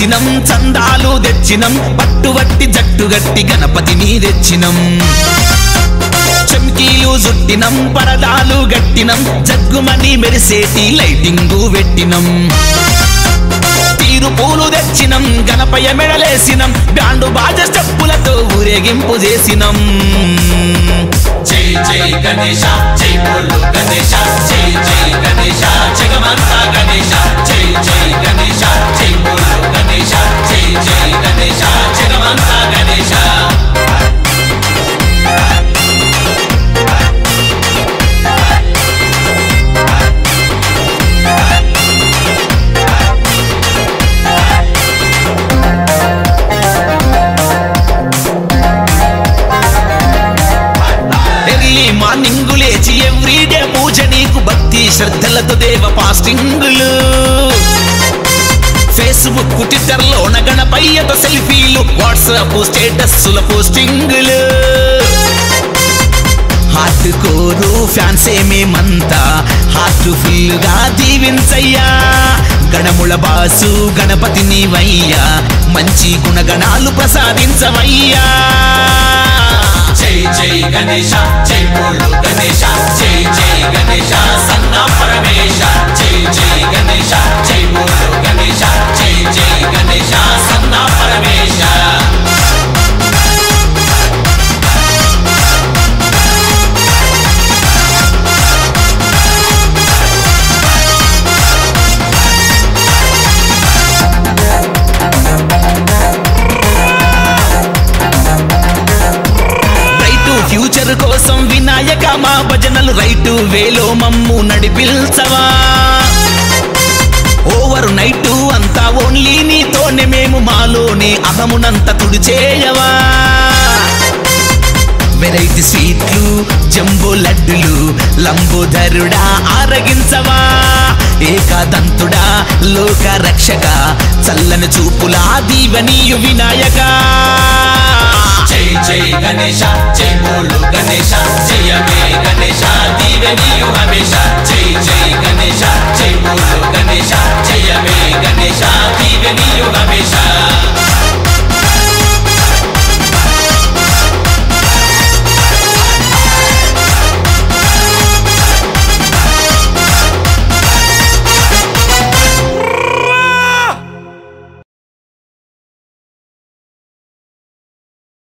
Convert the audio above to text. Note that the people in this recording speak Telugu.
కలిసినం చందాలు తెచ్చినం పట్టువట్టి జట్టుగట్టి గణపతిని తెచ్చినం. చమ్కీలు చుట్టినం పరదాలు గట్టినం జగ్గుమని మెరిసేటి లైటింగు పెట్టినం. తీరు పూలు తెచ్చినం గణపయ మెడలేసినం బ్యాండు బాజ స్టెప్పులతో ఊరేగింపు చేసినం. జై జై గణేశ జై బోలు గణేశ జై జై గణేశ జగమంతా గణేశ జై జై గణేశ శ్రద్ధలతో దేవ పాస్టింగులు. ఫేస్బుక్ ట్విట్టర్లో గణపయ్యతో సెల్ఫీలు. వాట్సాప్ స్టేటస్ల పోస్టింగులు. హార్ట్ కోరు ఫ్యాన్సే మేమంతా హార్ట్ ఫుల్గా దీవించయ్యా. గణముల బాసు గణపతి నీవయ్యా. మంచి గుణగణాలు ప్రసాదించవయ్యా. జై జై గణేశ జై బోలు గణేశ జై జై నాయక మా భజనలు రైటు వేలో మమ్ము నడిపిల్చవా. ఓవర్ నైటు అంతా ఓన్లీ నీతోనే మేము మాలోనే అహమునంత తుడిచేయవా వెరైటీ స్వీట్లు జంబో లడ్డులు లంబోదరుడా ఆరగించవా. ఏకాదంతుడా లోక రక్షక చల్లని చూపులా దీవనీయు వినాయక. జై జై గణేశ మూడు గణేష జయమే గణేష దీవెనియు హమేష జై జై గణేష జై మూడు గణేష జయమే గణేష దీవెనియు హమేశ